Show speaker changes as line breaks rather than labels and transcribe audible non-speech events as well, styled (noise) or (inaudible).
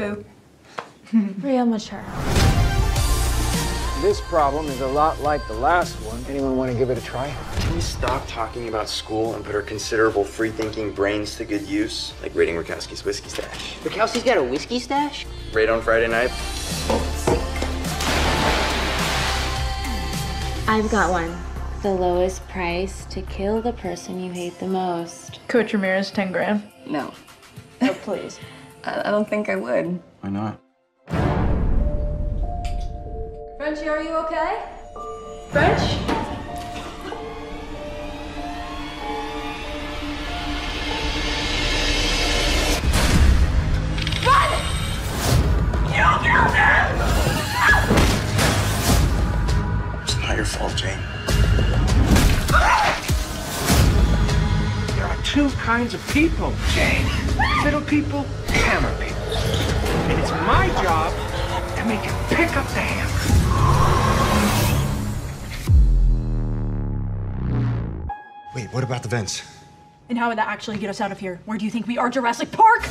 Boo. (laughs)
Real mature.
This problem is a lot like the last one. Anyone want to give it a try?
Can we stop talking about school and put our considerable free-thinking brains to good use? Like raiding Rakowski's whiskey stash.
Bukowski's got a whiskey stash?
Raid on Friday night?
I've got one. The lowest price to kill the person you hate the most.
Coach Ramirez, 10 grand.
No,
Oh, please. (laughs)
I, I don't think I would.
Why not?
Frenchie, are you okay? French? Run! You killed him!
It's not your fault, Jane.
Two kinds of people, Jane. Little people, hammer people. And it's my job to make you pick up the hammer.
Wait, what about the vents?
And how would that actually get us out of here? Where do you think we are, Jurassic Park?